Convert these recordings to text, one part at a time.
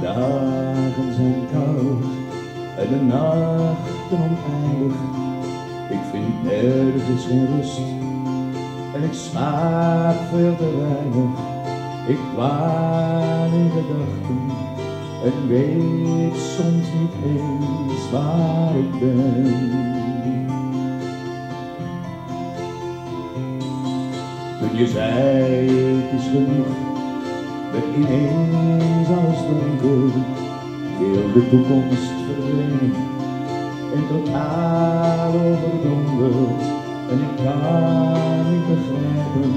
Dagen zijn koud en de nachten oneindig. Ik vind nergens geen rust en ik slaap veel te weinig. Ik dwaal in gedachten en weet soms niet eens waar ik ben. Toen je zei het is genoeg, werd ineens alles donker. Heel de toekomst verdween en totaal overdonderd. En ik kan niet begrijpen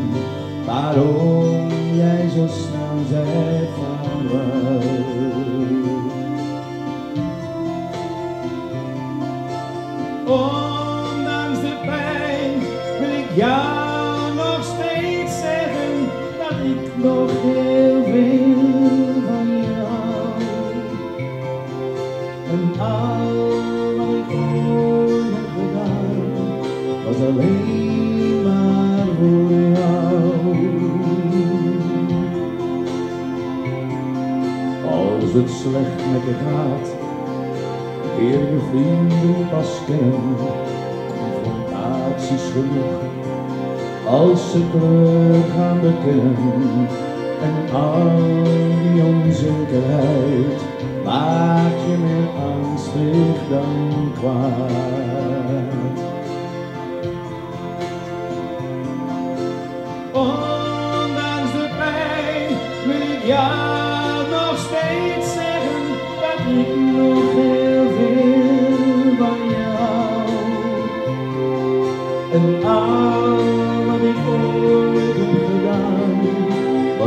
waarom jij zo snel zei jou nog steeds zeggen dat ik nog heel veel van je hou. En al wat ik ooit heb gedaan was alleen maar voor jou. Als het slecht met je gaat, leer je vrienden pas kennen. Genoeg, als ze terug gaan bekennen. En al die onzekerheid maakt je meer angstig dan kwaad. Ondanks de pijn wil ik jou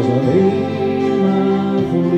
was alleen maar voor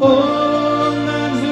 Ondanks